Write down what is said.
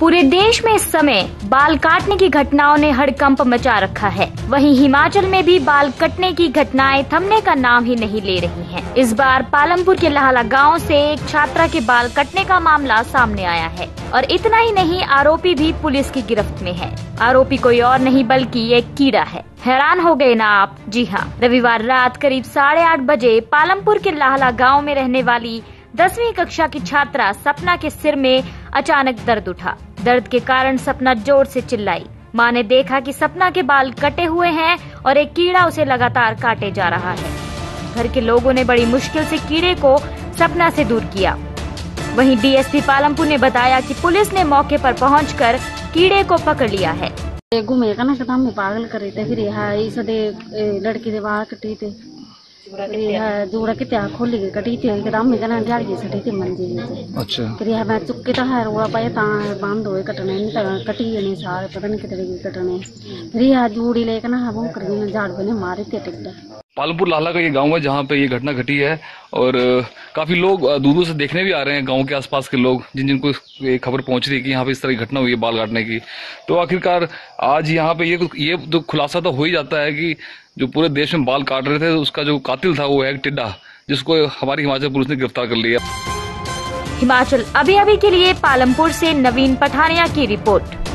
पूरे देश में इस समय बाल काटने की घटनाओं ने हड़कंप मचा रखा है। वहीं हिमाचल में भी बाल कटने की घटनाएँ थमने का नाम ही नहीं ले रही हैं। इस बार पालमपुर के लहला गाँव से एक छात्रा के बाल कटने का मामला सामने आया है और इतना ही नहीं, आरोपी भी पुलिस की गिरफ्त में है। आरोपी कोई और नहीं, बल्कि एक कीड़ा है। हैरान हो गए ना आप? जी हाँ रविवार रात करीब साढ़े आठ बजे पालमपुर के लाहला गाँव में रहने वाली दसवीं कक्षा की छात्रा सपना के सिर में अचानक दर्द उठा। दर्द के कारण सपना ज़ोर से चिल्लाई। माँ ने देखा कि सपना के बाल कटे हुए हैं और एक कीड़ा उसे लगातार काटे जा रहा है। घर के लोगों ने बड़ी मुश्किल से कीड़े को सपना से दूर किया। वहीं डीएसपी पालमपुर ने बताया कि पुलिस ने मौके पर पहुंचकर कीड़े को पकड़ लिया है। घूमे का ना एकदम में पागल करे थे, फिर यह लड़की दे बाहर कटी थे। जोड़ा के त्या खोली के कटी थी एकदम में कहना के सटी थी मंजी से अच्छा। फिर यह मैं चुक्के तो है रोड़ा पाया ता बंद होए कटने नहीं ता कटी ने सारे पता नहीं कितने की कटने। फिर यह जूड़ी लेकर ना हम कर झाड़ बने मारे थे टिकट। पालमपुर लाला का ये गाँव है जहाँ पे ये घटना घटी है और काफ़ी लोग दूर दूर से देखने भी आ रहे हैं गाँव के आसपास के लोग, जिन जिनको ये खबर पहुँच रही है कि यहाँ पे इस तरह की घटना हुई है बाल काटने की। तो आखिरकार आज यहाँ पे ये ये तो खुलासा तो हो ही जाता है कि जो पूरे देश में बाल काट रहे थे, उसका जो कातिल था वो है टिड्डा, जिसको हमारी हिमाचल पुलिस ने गिरफ़्तार कर लिया। हिमाचल अभी अभी के लिए पालमपुर से नवीन पठानिया की रिपोर्ट।